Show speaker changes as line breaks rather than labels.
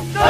The